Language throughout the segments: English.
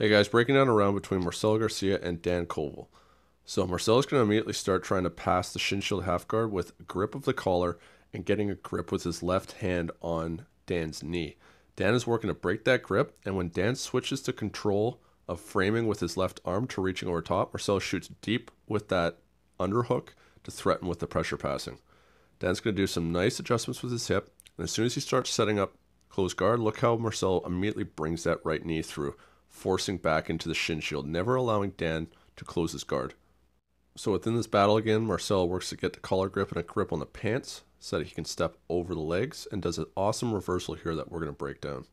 Hey guys, breaking down a round between Marcelo Garcia and Dan Covel. So Marcelo's going to immediately start trying to pass the shin shield half guard with grip of the collar and getting a grip with his left hand on Dan's knee. Dan is working to break that grip, and when Dan switches to control of framing with his left arm to reaching over top, Marcelo shoots deep with that underhook to threaten with the pressure passing. Dan's going to do some nice adjustments with his hip, and as soon as he starts setting up close guard, look how Marcelo immediately brings that right knee through forcing back into the shin shield, never allowing Dan to close his guard. So within this battle again, Marcel works to get the collar grip and a grip on the pants so that he can step over the legs and does an awesome reversal here that we're going to break down.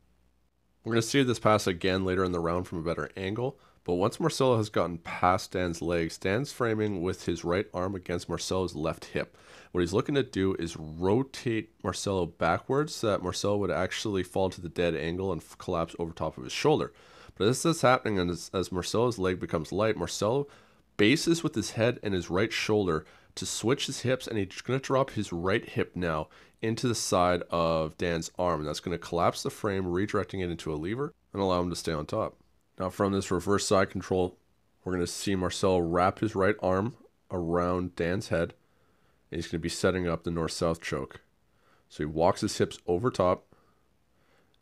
We're going to see this pass again later in the round from a better angle, but once Marcelo has gotten past Dan's legs, Dan's framing with his right arm against Marcelo's left hip. What he's looking to do is rotate Marcelo backwards so that Marcelo would actually fall to the dead angle and collapse over top of his shoulder. But as this is happening, and as, as Marcelo's leg becomes light, Marcelo bases with his head and his right shoulder to switch his hips, and he's going to drop his right hip now into the side of Dan's arm. And that's going to collapse the frame, redirecting it into a lever and allow him to stay on top. Now, from this reverse side control, we're going to see Marcelo wrap his right arm around Dan's head, and he's going to be setting up the north south choke. So he walks his hips over top,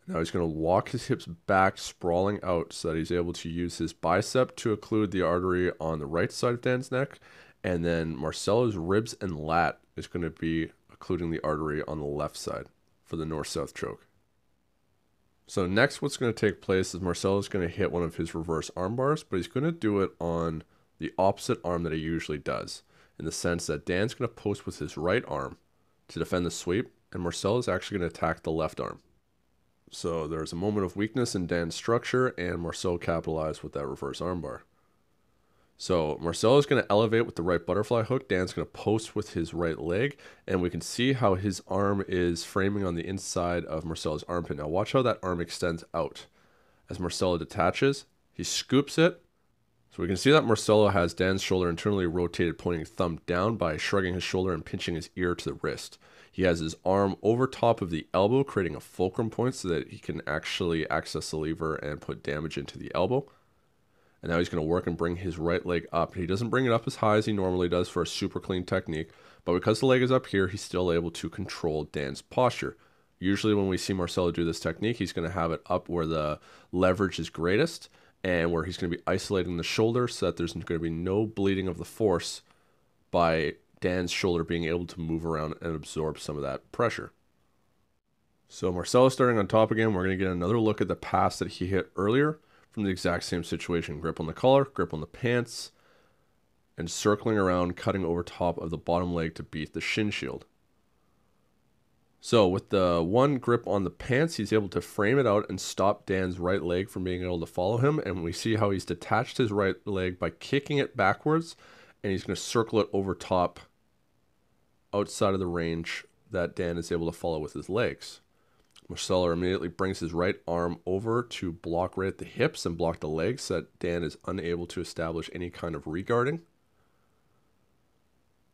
now he's going to walk his hips back, sprawling out, so that he's able to use his bicep to occlude the artery on the right side of Dan's neck. And then Marcelo's ribs and lat is going to be occluding the artery on the left side for the north south choke. So, next, what's going to take place is Marcelo is going to hit one of his reverse arm bars, but he's going to do it on the opposite arm that he usually does, in the sense that Dan's going to post with his right arm to defend the sweep, and Marcelo is actually going to attack the left arm. So there's a moment of weakness in Dan's structure, and Marcelo capitalized with that reverse armbar. So Marcelo is going to elevate with the right butterfly hook. Dan's going to post with his right leg, and we can see how his arm is framing on the inside of Marcelo's armpit. Now watch how that arm extends out. As Marcelo detaches, he scoops it. So we can see that Marcelo has Dan's shoulder internally rotated, pointing thumb down by shrugging his shoulder and pinching his ear to the wrist. He has his arm over top of the elbow, creating a fulcrum point so that he can actually access the lever and put damage into the elbow. And now he's going to work and bring his right leg up. He doesn't bring it up as high as he normally does for a super clean technique, but because the leg is up here, he's still able to control Dan's posture. Usually, when we see Marcelo do this technique, he's going to have it up where the leverage is greatest and where he's going to be isolating the shoulder so that there's going to be no bleeding of the force by Dan's shoulder being able to move around and absorb some of that pressure. So Marcelo starting on top again, we're going to get another look at the pass that he hit earlier from the exact same situation. Grip on the collar, grip on the pants, and circling around, cutting over top of the bottom leg to beat the shin shield. So with the one grip on the pants, he's able to frame it out and stop Dan's right leg from being able to follow him. And we see how he's detached his right leg by kicking it backwards, and he's going to circle it over top outside of the range that Dan is able to follow with his legs. Marcelo immediately brings his right arm over to block right at the hips and block the legs so that Dan is unable to establish any kind of re-guarding.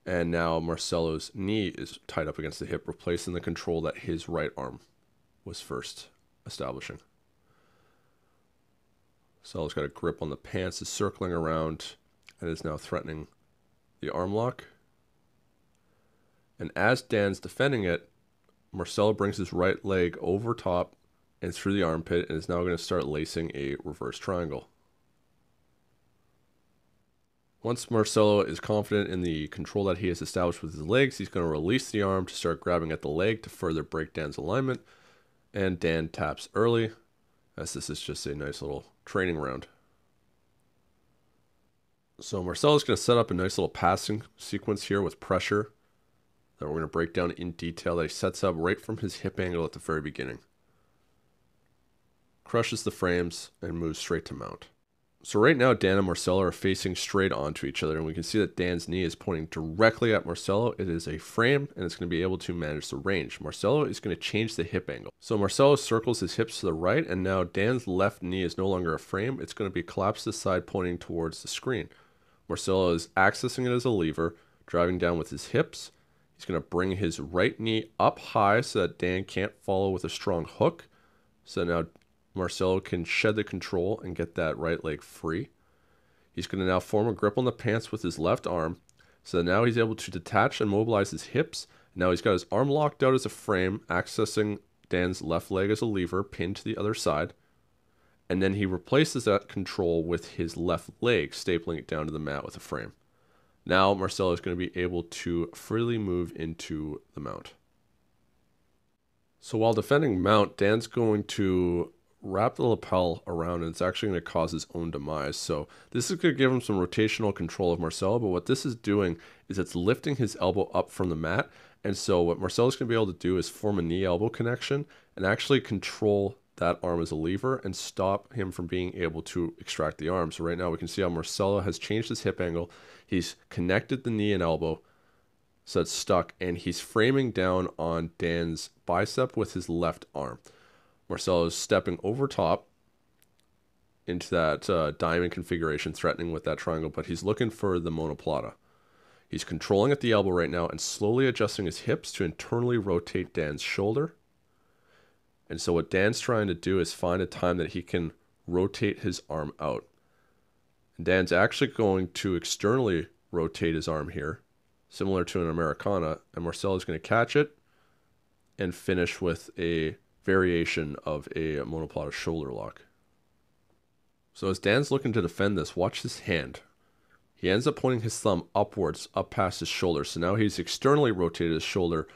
And now Marcelo's knee is tied up against the hip, replacing the control that his right arm was first establishing. Marcelo's got a grip on the pants, is circling around, and is now threatening the arm lock. And as Dan's defending it, Marcelo brings his right leg over top and through the armpit and is now going to start lacing a reverse triangle. Once Marcelo is confident in the control that he has established with his legs, he's going to release the arm to start grabbing at the leg to further break Dan's alignment. And Dan taps early, as this is just a nice little training round. So Marcelo is going to set up a nice little passing sequence here with pressure that we're going to break down in detail that he sets up right from his hip angle at the very beginning. Crushes the frames and moves straight to mount. So right now, Dan and Marcelo are facing straight onto each other, and we can see that Dan's knee is pointing directly at Marcelo. It is a frame, and it's going to be able to manage the range. Marcelo is going to change the hip angle. So Marcelo circles his hips to the right, and now Dan's left knee is no longer a frame. It's going to be collapsed to the side, pointing towards the screen. Marcelo is accessing it as a lever, driving down with his hips, He's going to bring his right knee up high so that Dan can't follow with a strong hook. So now Marcelo can shed the control and get that right leg free. He's going to now form a grip on the pants with his left arm. So now he's able to detach and mobilize his hips. Now he's got his arm locked out as a frame, accessing Dan's left leg as a lever pinned to the other side. And then he replaces that control with his left leg, stapling it down to the mat with a frame. Now Marcelo is going to be able to freely move into the mount. So while defending mount, Dan's going to wrap the lapel around and it's actually going to cause his own demise. So this is going to give him some rotational control of Marcelo, but what this is doing is it's lifting his elbow up from the mat. And so what Marcelo's going to be able to do is form a knee elbow connection and actually control that arm as a lever and stop him from being able to extract the arm. So right now we can see how Marcelo has changed his hip angle. He's connected the knee and elbow so it's stuck and he's framing down on Dan's bicep with his left arm. Marcelo is stepping over top into that uh, diamond configuration, threatening with that triangle, but he's looking for the monoplata. He's controlling at the elbow right now and slowly adjusting his hips to internally rotate Dan's shoulder. And so, what Dan's trying to do is find a time that he can rotate his arm out. And Dan's actually going to externally rotate his arm here, similar to an Americana, and Marcelo is going to catch it and finish with a variation of a monoplata shoulder lock. So as Dan's looking to defend this, watch his hand. He ends up pointing his thumb upwards, up past his shoulder. So now he's externally rotated his shoulder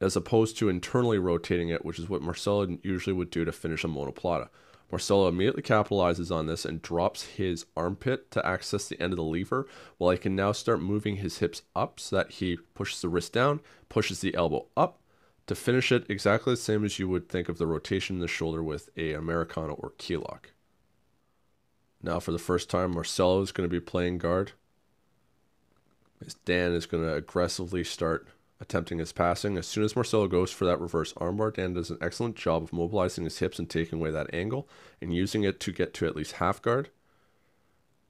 as opposed to internally rotating it, which is what Marcelo usually would do to finish a monoplata. Marcelo immediately capitalizes on this and drops his armpit to access the end of the lever, while he can now start moving his hips up so that he pushes the wrist down, pushes the elbow up, to finish it exactly the same as you would think of the rotation in the shoulder with a Americana or key lock. Now for the first time, Marcelo is going to be playing guard. As Dan is going to aggressively start attempting his passing. As soon as Marcelo goes for that reverse armbar, Dan does an excellent job of mobilizing his hips and taking away that angle and using it to get to at least half guard.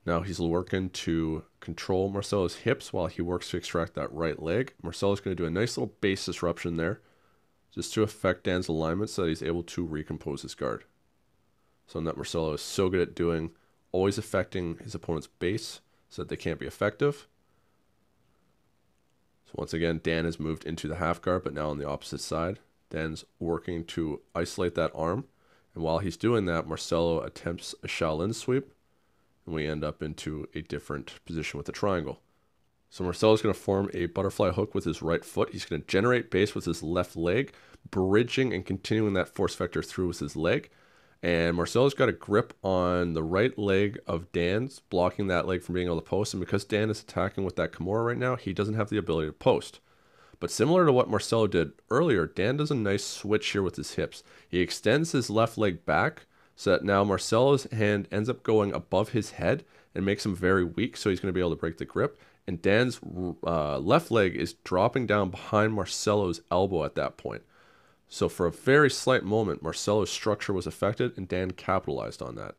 Now he's working to control Marcelo's hips while he works to extract that right leg. Marcelo's going to do a nice little base disruption there just to affect Dan's alignment so that he's able to recompose his guard. Something that Marcelo is so good at doing, always affecting his opponent's base so that they can't be effective. So once again, Dan has moved into the half guard, but now on the opposite side. Dan's working to isolate that arm. And while he's doing that, Marcelo attempts a Shaolin sweep, and we end up into a different position with the triangle. So Marcelo is going to form a butterfly hook with his right foot. He's going to generate base with his left leg, bridging and continuing that force vector through with his leg. And Marcelo's got a grip on the right leg of Dan's, blocking that leg from being able to post. And because Dan is attacking with that Kimura right now, he doesn't have the ability to post. But similar to what Marcelo did earlier, Dan does a nice switch here with his hips. He extends his left leg back so that now Marcelo's hand ends up going above his head and makes him very weak, so he's going to be able to break the grip and Dan's uh, left leg is dropping down behind Marcelo's elbow at that point. So for a very slight moment, Marcelo's structure was affected, and Dan capitalized on that.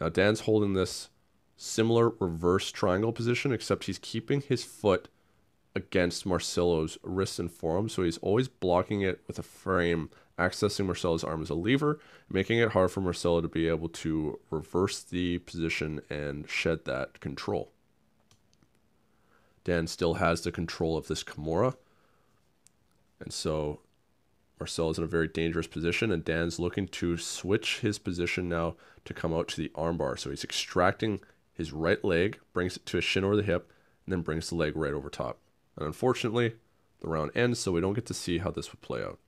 Now Dan's holding this similar reverse triangle position, except he's keeping his foot against Marcelo's wrist and forearm, so he's always blocking it with a frame, accessing Marcelo's arm as a lever, making it hard for Marcelo to be able to reverse the position and shed that control. Dan still has the control of this Kimura. And so Marcel is in a very dangerous position, and Dan's looking to switch his position now to come out to the armbar. So he's extracting his right leg, brings it to a shin or the hip, and then brings the leg right over top. And unfortunately, the round ends, so we don't get to see how this would play out.